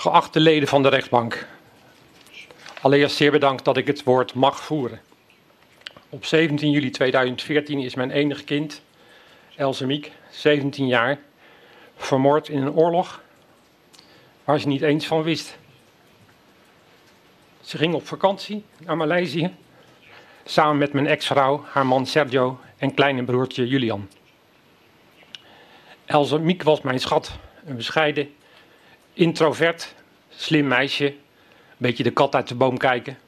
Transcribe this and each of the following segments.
Geachte leden van de rechtbank. Allereerst zeer bedankt dat ik het woord mag voeren. Op 17 juli 2014 is mijn enige kind, Else Miek, 17 jaar, vermoord in een oorlog waar ze niet eens van wist. Ze ging op vakantie naar Maleisië samen met mijn ex-vrouw, haar man Sergio en kleine broertje Julian. Else Miek was mijn schat, een bescheiden, introvert, slim meisje, een beetje de kat uit de boom kijken.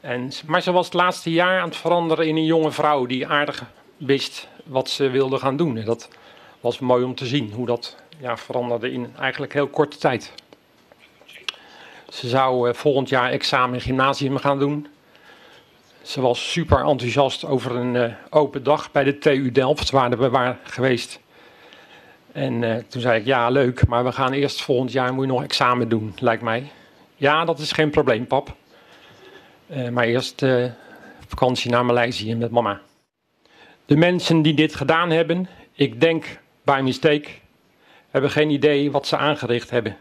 En, maar ze was het laatste jaar aan het veranderen in een jonge vrouw die aardig wist wat ze wilde gaan doen. En dat was mooi om te zien, hoe dat ja, veranderde in eigenlijk heel korte tijd. Ze zou uh, volgend jaar examen gymnasium gaan doen. Ze was super enthousiast over een uh, open dag bij de TU Delft, waar we waren geweest. En uh, toen zei ik, ja leuk, maar we gaan eerst volgend jaar moet je nog examen doen, lijkt mij. Ja, dat is geen probleem, pap. Uh, maar eerst uh, vakantie naar Maleisië met mama. De mensen die dit gedaan hebben, ik denk by mistake, hebben geen idee wat ze aangericht hebben.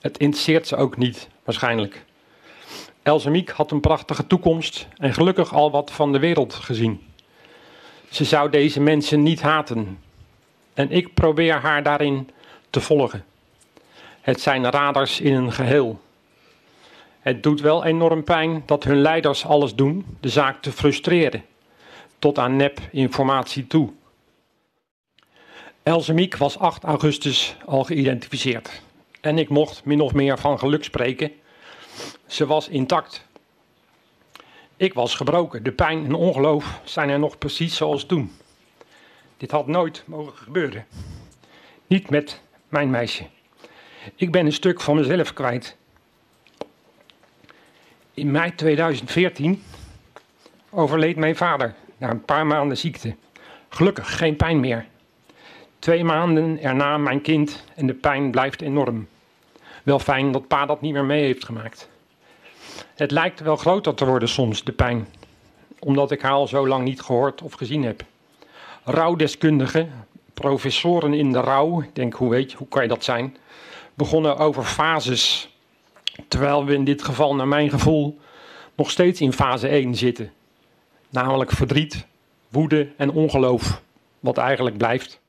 Het interesseert ze ook niet, waarschijnlijk. Else Miek had een prachtige toekomst en gelukkig al wat van de wereld gezien. Ze zou deze mensen niet haten. En ik probeer haar daarin te volgen. Het zijn radars in een geheel. Het doet wel enorm pijn dat hun leiders alles doen de zaak te frustreren, tot aan nep-informatie toe. Else Miek was 8 augustus al geïdentificeerd. En ik mocht min of meer van geluk spreken. Ze was intact. Ik was gebroken. De pijn en ongeloof zijn er nog precies zoals toen. Dit had nooit mogen gebeuren. Niet met mijn meisje. Ik ben een stuk van mezelf kwijt. In mei 2014 overleed mijn vader na een paar maanden ziekte. Gelukkig geen pijn meer. Twee maanden erna mijn kind en de pijn blijft enorm. Wel fijn dat pa dat niet meer mee heeft gemaakt. Het lijkt wel groter te worden soms, de pijn, omdat ik haar al zo lang niet gehoord of gezien heb. Rouwdeskundigen, professoren in de rouw, ik denk hoe weet je, hoe kan je dat zijn, begonnen over fases Terwijl we in dit geval, naar mijn gevoel, nog steeds in fase 1 zitten. Namelijk verdriet, woede en ongeloof, wat eigenlijk blijft.